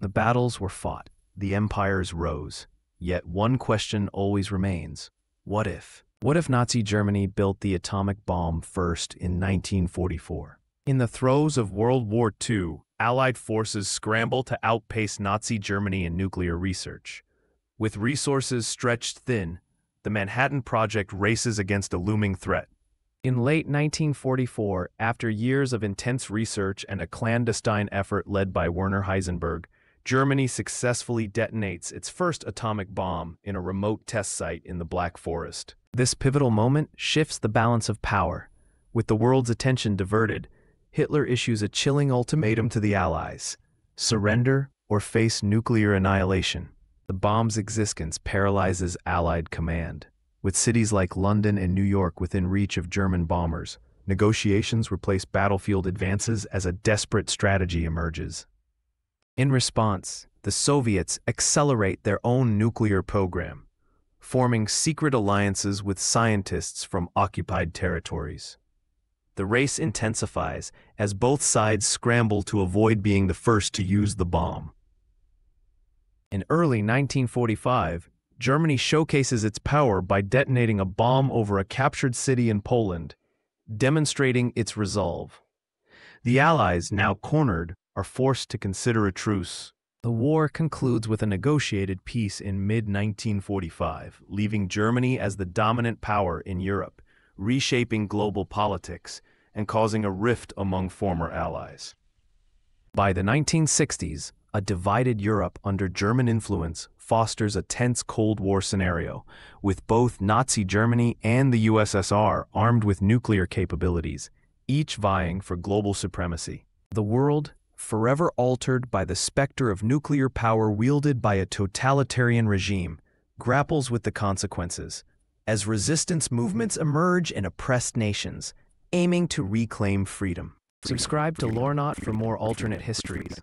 The battles were fought, the empires rose. Yet one question always remains. What if? What if Nazi Germany built the atomic bomb first in 1944? In the throes of World War II, Allied forces scramble to outpace Nazi Germany in nuclear research. With resources stretched thin, the Manhattan Project races against a looming threat. In late 1944, after years of intense research and a clandestine effort led by Werner Heisenberg, Germany successfully detonates its first atomic bomb in a remote test site in the Black Forest. This pivotal moment shifts the balance of power. With the world's attention diverted, Hitler issues a chilling ultimatum to the Allies surrender or face nuclear annihilation. The bomb's existence paralyzes Allied command. With cities like London and New York within reach of German bombers, negotiations replace battlefield advances as a desperate strategy emerges. In response, the Soviets accelerate their own nuclear program, forming secret alliances with scientists from occupied territories. The race intensifies as both sides scramble to avoid being the first to use the bomb. In early 1945, Germany showcases its power by detonating a bomb over a captured city in Poland, demonstrating its resolve. The Allies, now cornered, are forced to consider a truce. The war concludes with a negotiated peace in mid-1945, leaving Germany as the dominant power in Europe, reshaping global politics and causing a rift among former allies. By the 1960s, a divided Europe under German influence fosters a tense Cold War scenario, with both Nazi Germany and the USSR armed with nuclear capabilities, each vying for global supremacy. The world forever altered by the specter of nuclear power wielded by a totalitarian regime, grapples with the consequences, as resistance movements emerge in oppressed nations, aiming to reclaim freedom. Subscribe to LoreNaut for more alternate histories.